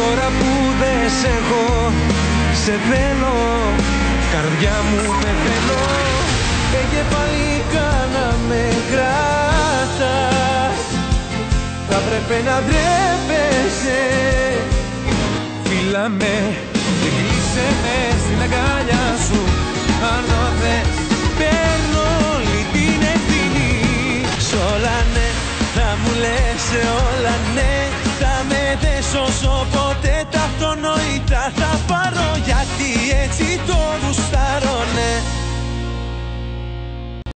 Τώρα που δεν σε έχω Σε θέλω. Καρδιά μου με θέλω. Έγε πάλι κάνα με κράτας Θα πρέπει να ντρέπεσαι. Φίλα με Και κλείσε με στην αγκάλια σου. Αν θες Παίρνω όλη την ευθύνη. Σ' όλα ναι Θα μου λες σε όλα ναι. Θα με δες όσο